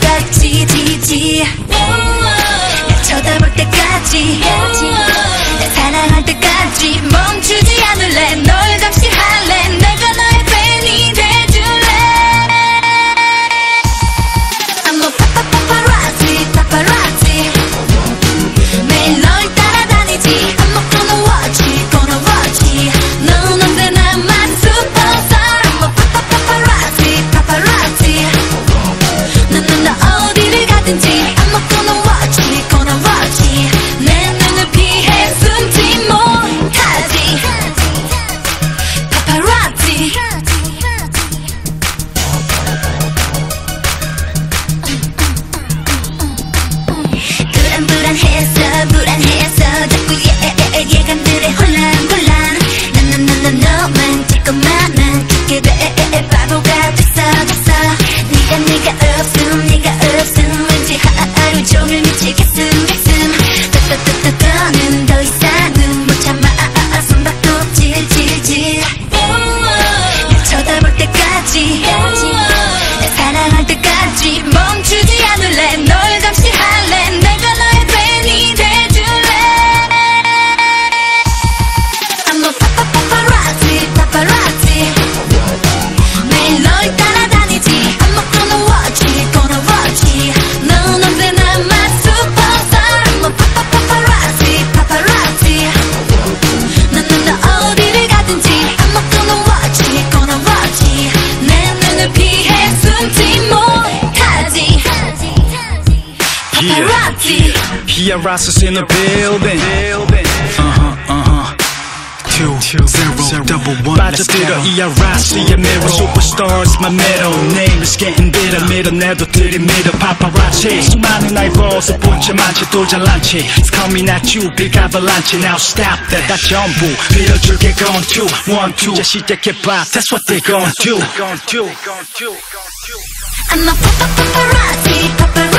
back, T, T, T. 또 만나 죽게 돼. 바보가 됐어 Paparazzi. Kiarasis in the building. Uh-huh, uh-huh. Two, two, zero, zero, double one, let's get up 이아라시 a mirror Superstars my middle name is getting bitter. 밀어내도 들이밀어 paparazzi. 수많은 나의 벌써 본체 많지 또 잘난 체 It's coming at you big avalanche. Now stop that 다 전부 빌어줄게 gone two, one two. 이제 시작해봐 That's what they gon' do I'm a paparazzi paparazzi.